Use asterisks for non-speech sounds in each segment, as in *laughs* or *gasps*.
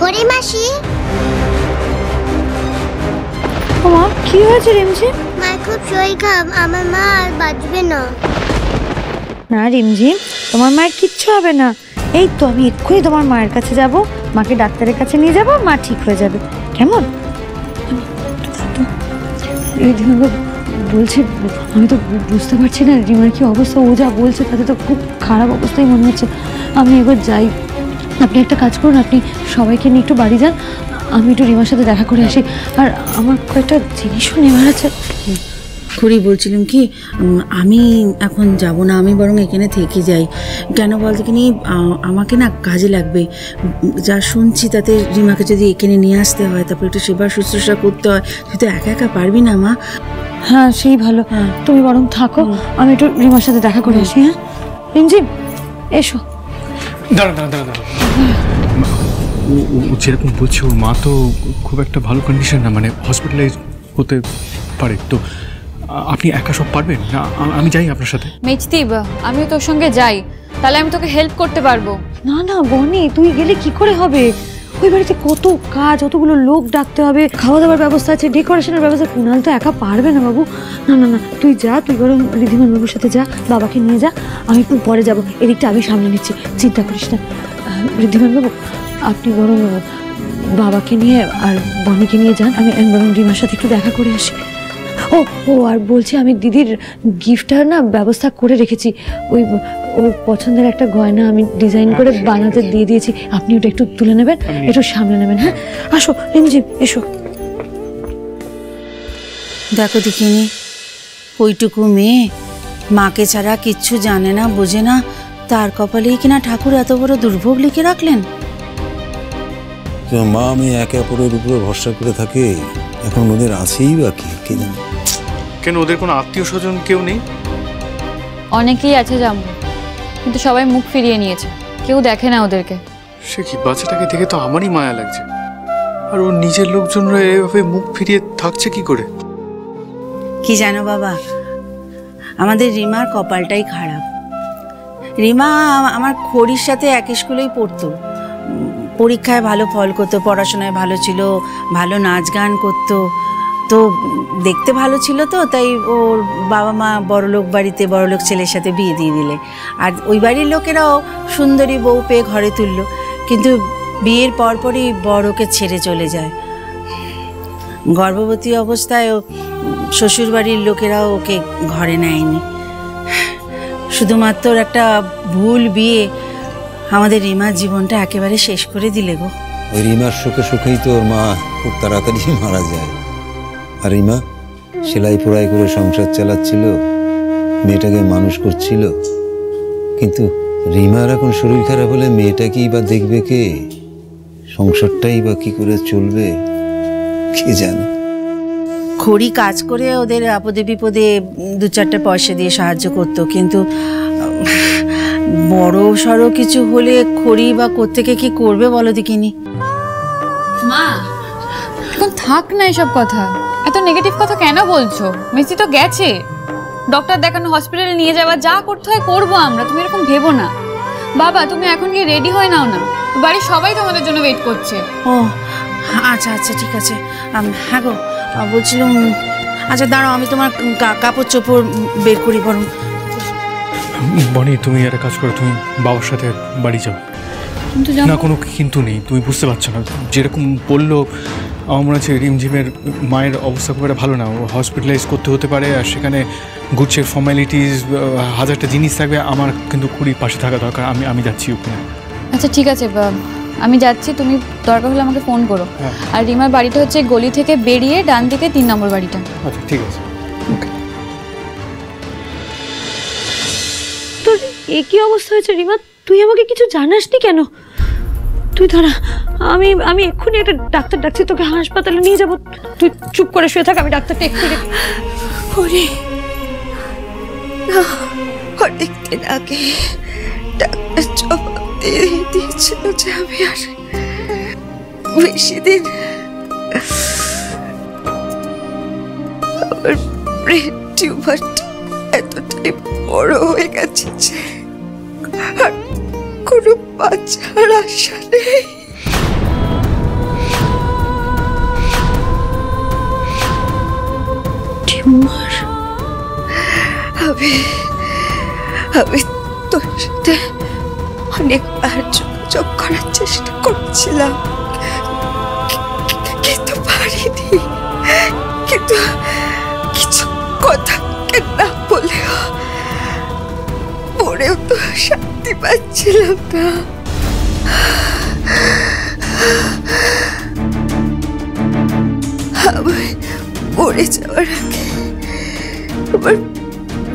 হরি মাসি? ও মা কি হয়েছে রিমঝিম মায়ের খুব শরীর খারাপ আমার মা আর বাঁচবে না। না রিমঝিম তোমার মায়ের কিচ্ছু হবে না। এই তো আমি এক্ষুনি তোমার মায়ের কাছে যাব। মাকে ডাক্তারের কাছে নিয়ে যাব মা ঠিক হয়ে যাবে। কেমন? বলছি আমি তো বুঝতে পারছি না রিমার কি অবস্থা ও যা বলছে তাতে তো খুব খারাপ অবস্থাই মনে হচ্ছে। আমি এবার যাই। আপনি একটা কাজ করুন আপনি সবাইকে নিয়ে একটু বাড়ি যান। আমি একটু রিমার সাথে দেখা করে আসি। আর আমার কয়েকটা জিনিসও নেওয়ার আছে। খুড়ি বলছিলাম কি আমি এখন যাব না আমি বরং এখানে থেকে যাই। কেন বলতে কিনি আমাকে না কাজে লাগবে। যা শুনছি তাতে রিমাকে যদি এখানে নিয়ে আসতে হয় তারপর একটু সেবা শুশ্রূষা করতে হয় তুই তো একা একা পারবি না মা। হ্যাঁ সেই ভালো। হ্যাঁ। তুমি বরং থাকো আমি একটু রিমার সাথে দেখা করে আসি হ্যাঁ? রিমঝিম এসো। দাঁড়া দাঁড়া দাঁড়া দাঁড়া ও যেরকম বলছে ওর মা তো খুব একটা ভালো কন্ডিশন না মানে হসপিটালাইজ হতে পারে। তো আপনি একা সব পারবেন? না আমি যাই আপনার সাথে। মেজদি আমিও তোর সঙ্গে যাই। তাহলে আমি তোকে হেল্প করতে পারব। না না বনি তুই গেলে কি করে হবে? ওই বাড়িতে কত কাজ অতগুলো লোক ডাকতে হবে খাওয়া দাওয়ার ব্যবস্থা আছে ডেকোরেশনের ব্যবস্থা কুনাল তো একা পারবে না বাবু। না না না তুই যা তুই বরং রিধিমান বাবুর সাথে যা বাবাকে নিয়ে যা আমি একটু পরে যাব। এদিকটা আমি সামলে নিচ্ছি চিন্তা করিস না। আহ, রিধিমান বাবু আপনি বরং বাবাকে নিয়ে আর বনিকে নিয়ে যান আমি বরং রিমার সাথে একটু দেখা করে আসি। ও ও আর বলছি আমি দিদির গিফটটার না ব্যবস্থা করে রেখেছি। ওই ওর পছন্দের একটা গয়না আমি ডিজাইন করে বানাতে দিয়ে দিয়েছি। আপনি ওটা একটু তুলে নেবেন একটু সামলে নেবেন হ্যাঁ? আসো রিমঝিম এসো। দেখো দেখিনি ওইটুকু মেয়ে মাকে ছাড়া কিচ্ছু জানে না বোঝে না তার কপালেই কিনা ঠাকুর এত বড় দুর্ভোগ লিখে রাখলেন? মা আমি একে অপরের উপরে ভরসা করে থাকে এখন ওদের আছেই বা কি কে জানে? কেন ওদের কোনো আত্মীয় স্বজন কেউ নেই? অনেকেই আছে জামু কিন্তু সবাই মুখ ফিরিয়ে নিয়েছে। কেউ দেখে না ওদেরকে। সে কি বাচ্চাটাকে দেখে তো আমারই মায়া লাগছে। আর ওর নিজের লোকজনরা এভাবে মুখ ফিরিয়ে থাকছে কি করে? কি জানো বাবা? আমাদের রিমার কপালটাই খারাপ। রিমা আমার খড়ির সাথে এক স্কুলেই পড়তো। পরীক্ষায় ভালো ফল করতো পড়াশোনায় ভালো ছিল ভালো নাচ গান করতো। তো দেখতে ভালো ছিল তো, তাই ওর বাবা মা বড়লোক বাড়িতে বড়লোক ছেলের সাথে বিয়ে দিয়ে দিলে। আর ওই বাড়ির লোকেরাও সুন্দরী বউ পেয়ে ঘরে তুললো। কিন্তু বিয়ের পরপরই বড়কে ছেড়ে চলে যায়। গর্ভবতী অবস্থায় শ্বশুর বাড়ির লোকেরাও ওকে ঘরে নেয়নি। শুধুমাত্র একটা ভুল বিয়ে আমাদের রিমার জীবনটা একেবারে শেষ করে দিলে গো। ওই রিমার সুখে সুখেই তো ওর মা খুব তাড়াতাড়ি মারা যায়। আর রিমা সেলাই পোড়াই করে সংসার চালাচ্ছিল মেয়েটাকে মানুষ করছিল। কিন্তু রিমার এখন শরীর খারাপ হলে মেয়েটাকেই বা দেখবে কে? সংসারটাই বা কি করে চলবে? কে জানে? খড়ি কাজ করে ওদের আপদে বিপদে দু চারটে পয়সা দিয়ে সাহায্য করতো কিন্তু বড় সড়ো কিছু হলে খড়ি বা কোত্থেকে কি করবে বলো দেখিনি? মা এখন থাক না এসব কথা। এত নেগেটিভ কথা কেন বলছো? মেসি তো গেছে। ডক্টর দেখানো হসপিটালে নিয়ে যাওয়া যা করতে হয় করব আমরা তুমি এরকম ভেবো না। বাবা তুমি এখন গিয়ে রেডি হয়ে নাও না। বাড়ির সবাই তোমাদের জন্য ওয়েট করছে। ও আচ্ছা আচ্ছা ঠিক আছে। হ্যাঁ গো বলছিলাম আচ্ছা দাঁড়াও আমি তোমার কা- কাপড় চোপড় বের করি বরং। বনি তুমি একটা কাজ করো তুমি বাবার সাথে বাড়ি যাও। কিন্তু না কোনো কিন্তু নেই তুমি বুঝতে পারছ না। যেরকম বলল আমার মনে হচ্ছে রিমঝিমের মায়ের অবস্থা খুব একটা ভালো না। ও হসপিটালাইজ করতে হতে পারে আর সেখানে গুচ্ছের ফর্মালিটিস হাজারটা জিনিস থাকবে আমার কিন্তু কুড়ির পাশে থাকা দরকার। আমি আমি যাচ্ছি ওখানে। আচ্ছা ঠিক আছে আমি যাচ্ছি তুমি দরকার হলে আমাকে ফোন করো। হ্যাঁ। আর রিমার বাড়িটা হচ্ছে গলি থেকে বেরিয়ে ডান দিকে তিন নম্বর বাড়িটা। আচ্ছা ঠিক আছে। ওকে। তোর এ কি অবস্থা হয়েছে রিমা? তুই আমাকে কিছু জানাসনি কেন? তুই দাঁড়া, আমি আমি এক্ষুনি একটা ডাক্তার ডাকছি, তোকে হাসপাতালে নিয়ে যাব। তুই চুপ করে শুয়ে থাক, আমি ডাক্তারকে এক্ষুনি অনেকদিন আগে ডাক্তার জবাব দিয়ে যে আমি বেশি দিন এতটাই বড় হয়ে গেছে কোনো বাচ্চার আশা নেই। টিউমার আমি আমি তোর সাথে অনেকবার যোগাযোগ করার চেষ্টা করছিলাম। কিন্তু পারিনি। কিন্তু কিছু কথা না পরেও তো শান্তি পাচ্ছিলাম না। আমার মরে যাওয়ার আগে আমার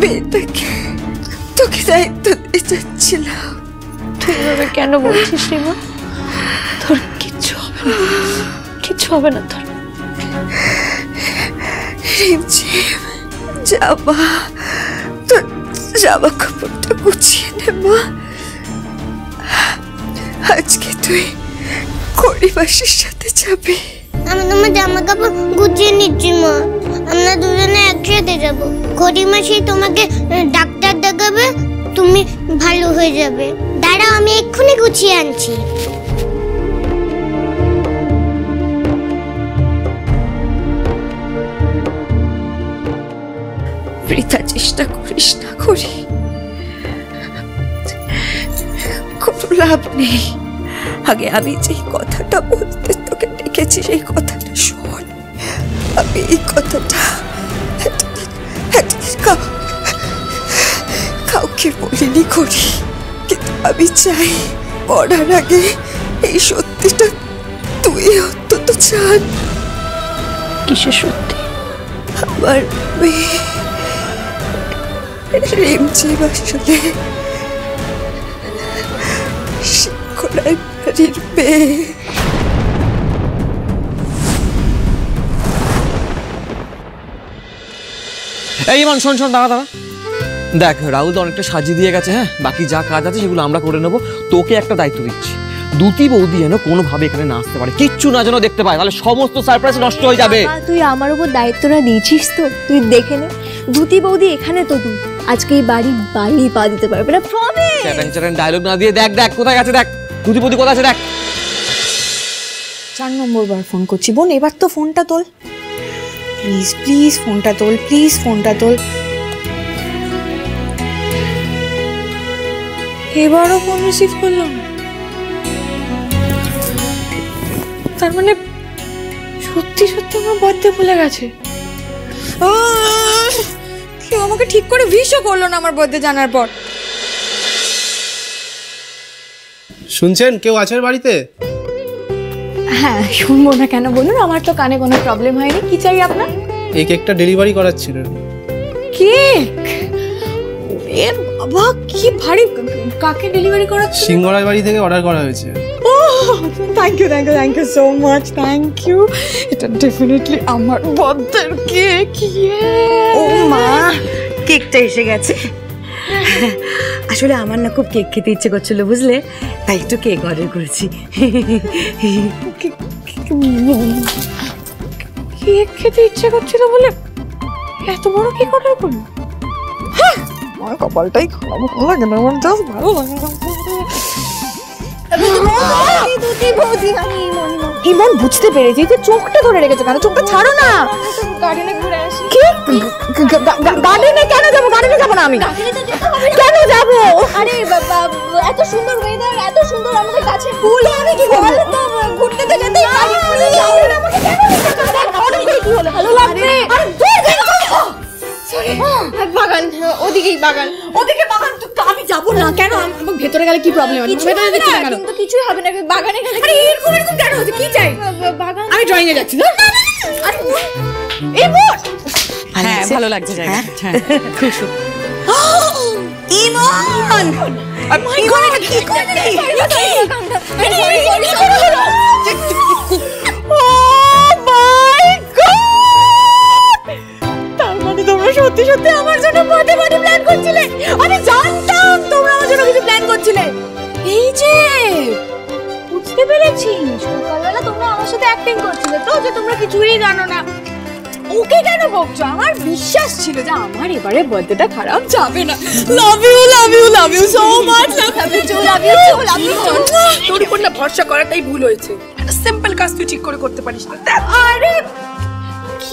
মেয়েটাকে তোকে দায়িত্ব দিয়ে যাচ্ছিলাম তুই এভাবে কেন বলছিস রিমা? তোর কিচ্ছু হবে না। কিচ্ছু হবে না তোর। রিমঝিম তোর জামা কাপড়টা গুছিয়ে নে মা। আজকে তুই করিবাসের সাথে যাবি। আমি তোমার জামা কাপড় গুছিয়ে নিচ্ছি মা। আমরা দুজনে একসাথে যাব। গরিমাসি তোমাকে ডাক্তার দেখাবে তুমি ভালো হয়ে যাবে। দাঁড়াও আমি এক্ষুনি গুছিয়ে আনছি। বৃথা চেষ্টা করিস না। করি কোনো লাভ নেই। আগে আমি যেই কথাটা বলতে তোকে ডেকেছি সেই কথাটা শোন। আমি এই কথাটা কাউকে বলিনি করি। কিন্তু আমি চাই পড়ার আগে এই সত্যিটা তুই অন্তত জান কিসের সত্যি? আমার মেয়ে। রিমঝিম আসলে বাড়ির মেয়ে। এই ইমান শোন শোন দাঁড়া দাঁড়া। দেখ রাহুল তো অনেকটা সাজিয়ে দিয়ে গেছে হ্যাঁ? বাকি যা কাজ আছে সেগুলো আমরা করে নেব। তোকে একটা দায়িত্ব দিচ্ছি। দুটি বৌদি যেন কোনোভাবে এখানে না আসতে পারে। কিচ্ছু না যেন দেখতে পায় তাহলে সমস্ত সারপ্রাইজ নষ্ট হয়ে যাবে। তুই আমার উপর দায়িত্বটা দিয়েছিস তো? তুই দেখে নে। দুটি বৌদি এখানে তো তুই আজকে এই বাড়ি বাইরেই পা দিতে পারবে না প্রমিস চ্যাটাং চ্যাটাং ডায়লগ না দিয়ে দেখ দেখ কোথায় আছে দেখ। বৌদি কোথায় আছে দেখ। চার নম্বর বার ফোন করছি। বোন এবার তো ফোনটা তোল। প্লিজ প্লিজ ফোনটা তোল প্লিজ ফোনটা তোল। এবারও ফোন রিসিভ করলাম। তার মানে সত্যি সত্যি আমার বার্থডে ভুলে গেছে। আহ! কেউ আমাকে ঠিক করে উইশও করল না আমার বার্থডে জানার পর। শুনছেন কেউ আছেন বাড়িতে? হ্যাঁ শুনব না কেন বলুন? আমার তো কানে কোনো প্রবলেম হয়নি। কি চাই আপনার? এই কেকটা ডেলিভারি করার ছিল। কেক? এ বাবা কি ভারী কাকে ডেলিভারি করাচ্ছি সিংহরায় বাড়ি থেকে অর্ডার করা হয়েছে। Thank you thank you thank you so much thank you এটা ডেফিনেটলি আমার বদ্দের কেক ও মা কেকটা এসে গেছে। আসলে আমার না খুব কেক খেতে ইচ্ছে করছিল বুঝলে? তাই একটু কেক অর্ডার করেছি। কেক খেতে ইচ্ছে করছিল বলে এত বড় কেক অর্ডার করল? হ্যাঁ, আমার কপালটাই খারাপ ভালো লাগে না আমার জাস্ট ভালো লাগে না। ইমন বুঝতে পেরেছি যে চোখটা ধরে রেখেছে কেন চোখটা ছাড়ো না গার্ডেনে ঘুরে আসি কি গার্ডেনে কেন যাব গার্ডেনে যাব না আমি কেন যাব আরে বাবা এত সুন্দর ওয়েদার এত সুন্দর আমাদের কাছে ফুল আমি কি করব ঘুরতে তো যেতেই পারি আমাকে কেন কি হলো ভালো লাগবে আরে দূর বাগান ওদিকেই বাগান ওদিকে বাগান যাব না কেন? আমার ভেতরে গেলে কি প্রবলেম কিছু ভেতরে হবে কেন? কিন্তু কিছুই হবে না বাগানে গেলে আরে এরকম এরকম কেন হচ্ছে? কি চাই? বাগান আমি ড্রয়িং এ যাচ্ছি না আরে এই বোন হ্যাঁ ভালো লাগছে জায়গা হ্যাঁ। খুব সুন্দর। *gasps* ইমন! কি করলি? *laughs* তার মানে তোমরা সত্যি সত্যি আমার জন্য বার্থডে পার্টি প্ল্যান করছিলে। আমি জানতাম জন্য কিছু প্ল্যান করছিলে? এই যে বুঝতে পেরেছি। সকালবেলা তোমরা আমার সাথে অ্যাক্টিং করছিলে তো যে তোমরা কিছুই জানো না। ওকে কেন বকছো? আমার বিশ্বাস ছিল যে আমার এবারে বার্থডেটা খারাপ যাবে না। Love you love you love you so much love you love you love you তোর উপর না ভরসা করাটাই ভুল হয়েছে। একটা সিম্পল কাজ তুই ঠিক করে করতে পারিস না। আরে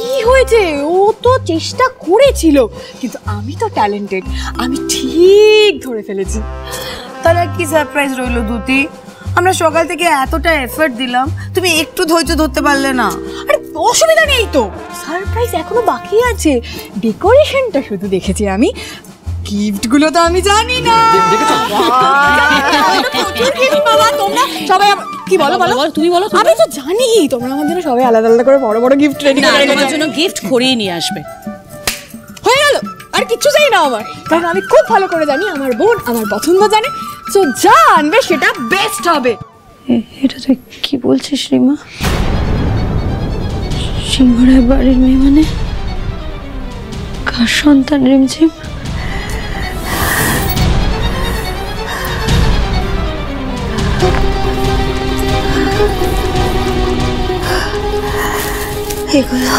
কি হয়েছে? ও তো চেষ্টা করেছিল কিন্তু আমি তো ট্যালেন্টেড আমি ঠিক ধরে ফেলেছি। তাহলে কি সারপ্রাইজ রইল দুতি? আমরা সকাল থেকে এতটা এফর্ট দিলাম তুমি একটু ধৈর্য ধরতে পারলে না। আরে অসুবিধা নেই তো। সারপ্রাইজ এখনও বাকি আছে। ডেকোরেশনটা শুধু দেখেছি আমি। গিফটগুলো তো আমি জানি না। সবাই কি বলো বলো। তুমি বলো আমি তো জানি তোমরা আমার জন্য সবাই আলাদা আলাদা করে বড় বড় গিফট রেডি করে রেখেছো। জন্য গিফট করেই নিয়ে আসবে। হয়ে গেল। আর কিচ্ছু চাই না আমার। কারণ আমি খুব ভালো করে জানি আমার বোন আমার পছন্দ জানে। সো যা আনবে সেটা বেস্ট হবে। এটা তুই কি বলছিস রিমা? সিংহরায় বাড়ির মেয়ে মানে? কার সন্তান রিমঝিম? এগুলো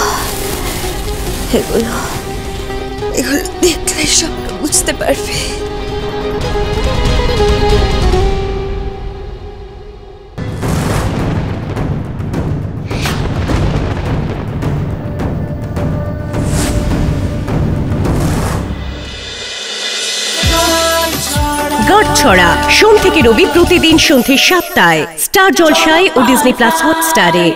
এগুলো এগুলো দেখলে সব বুঝতে পারবে। গাঁটছড়া, সোম থেকে রবি প্রতিদিন সন্ধ্যে সাতটায়, স্টার জলসায় ও ডিজনি প্লাস হটস্টারে।